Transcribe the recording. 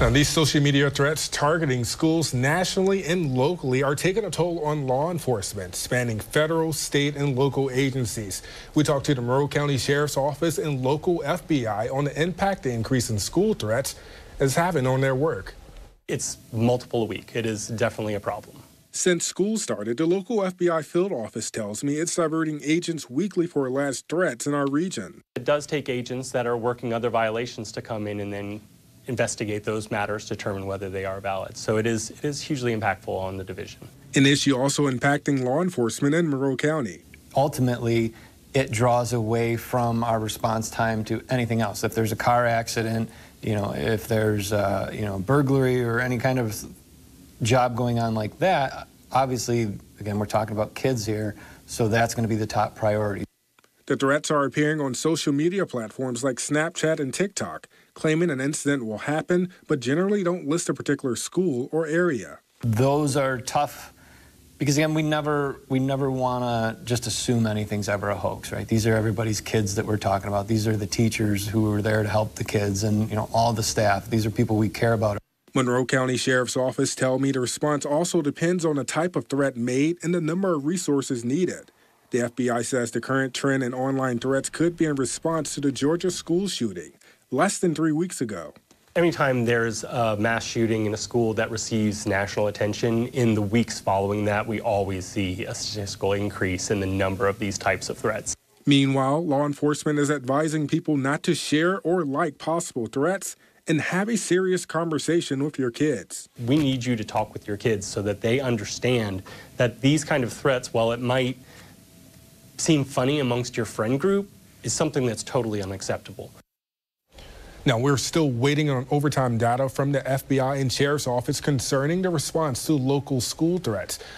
Now, these social media threats targeting schools nationally and locally are taking a toll on law enforcement, spanning federal, state, and local agencies. We talked to the Monroe County Sheriff's Office and local FBI on the impact the increase in school threats is having on their work. It's multiple a week. It is definitely a problem. Since school started, the local FBI field office tells me it's diverting agents weekly for alleged threats in our region. It does take agents that are working other violations to come in and then investigate those matters, determine whether they are valid. So it is, it is hugely impactful on the division. An issue also impacting law enforcement in Monroe County. Ultimately, it draws away from our response time to anything else. If there's a car accident, you know, if there's uh, you know burglary or any kind of job going on like that, obviously, again, we're talking about kids here, so that's going to be the top priority. The threats are appearing on social media platforms like Snapchat and TikTok, claiming an incident will happen, but generally don't list a particular school or area. Those are tough because again, we never we never want to just assume anything's ever a hoax, right? These are everybody's kids that we're talking about. These are the teachers who are there to help the kids, and you know all the staff. These are people we care about. Monroe County Sheriff's Office tell me the response also depends on the type of threat made and the number of resources needed. The FBI says the current trend in online threats could be in response to the Georgia school shooting less than three weeks ago. Anytime there's a mass shooting in a school that receives national attention, in the weeks following that, we always see a statistical increase in the number of these types of threats. Meanwhile, law enforcement is advising people not to share or like possible threats and have a serious conversation with your kids. We need you to talk with your kids so that they understand that these kind of threats, while it might seem funny amongst your friend group is something that's totally unacceptable. Now, we're still waiting on overtime data from the FBI and Sheriff's Office concerning the response to local school threats.